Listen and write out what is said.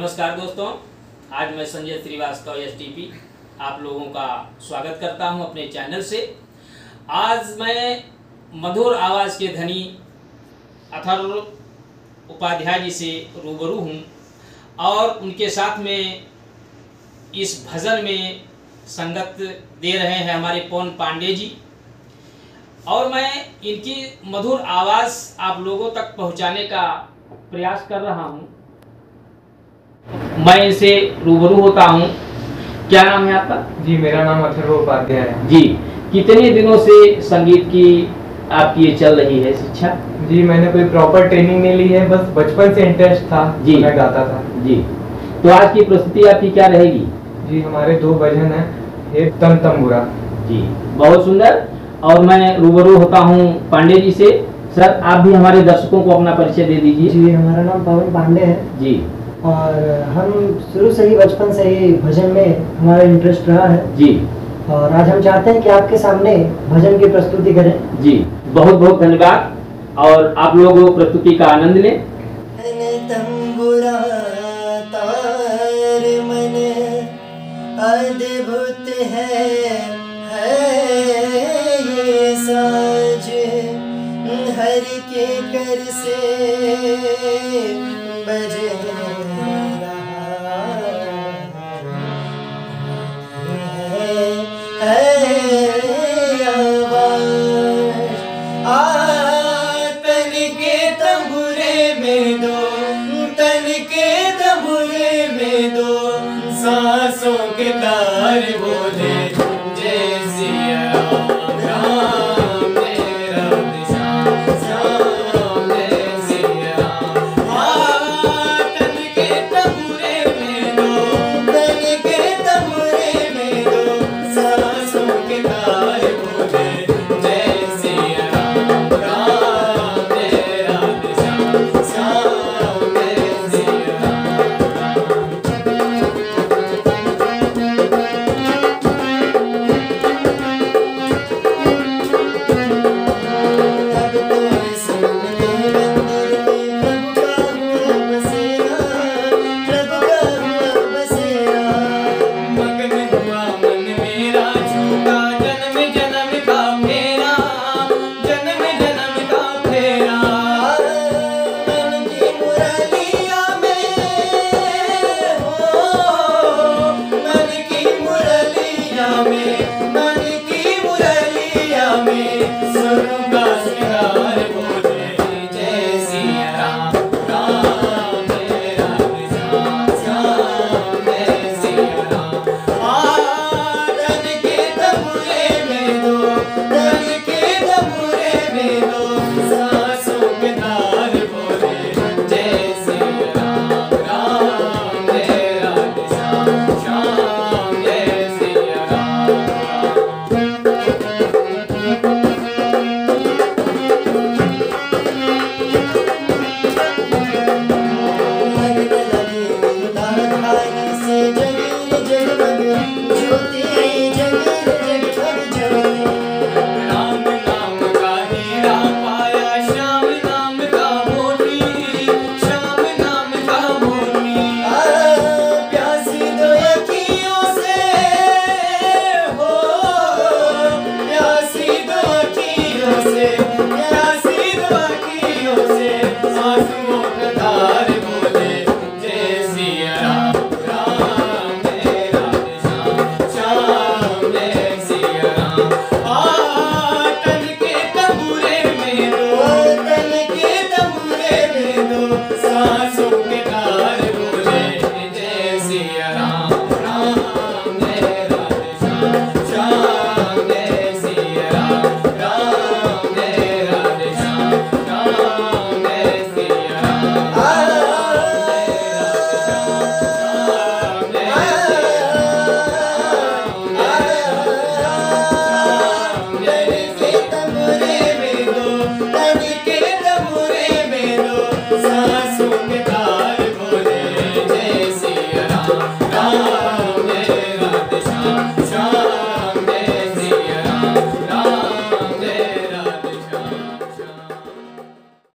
नमस्कार दोस्तों, आज मैं संजय श्रीवास्तव एस आप लोगों का स्वागत करता हूँ अपने चैनल से। आज मैं मधुर आवाज़ के धनी अथर उपाध्याय जी से रूबरू हूँ और उनके साथ में इस भजन में संगत दे रहे हैं हमारे पवन पांडे जी। और मैं इनकी मधुर आवाज़ आप लोगों तक पहुँचाने का प्रयास कर रहा हूँ। मैं इनसे रूबरू होता हूँ। क्या नाम है आपका? जी मेरा नाम अथर्व उपाध्याय है। जी। कितने दिनों से संगीत की आपकी ये चल रही है शिक्षा? जी मैंने कोई प्रॉपर ट्रेनिंग नहीं ली है बस बचपन से इंटरेस्ट था जी। मैं गाता था। जी। तो आज की प्रस्तुति आपकी क्या रहेगी? जी हमारे दो भजन है एक तन तंबुरा। जी। बहुत सुंदर। और मैं रूबरू होता हूँ पांडे जी से। सर आप भी हमारे दर्शकों को अपना परिचय दे दीजिए। जी हमारा नाम पवन पांडे है। जी। और हम शुरू से ही बचपन से ही भजन में हमारा इंटरेस्ट रहा है। जी। और आज हम चाहते हैं कि आपके सामने भजन की प्रस्तुति करें। जी बहुत बहुत धन्यवाद। और आप लोग प्रस्तुति का आनंद लें। तंबुरा तार मन अद्भुत है। Name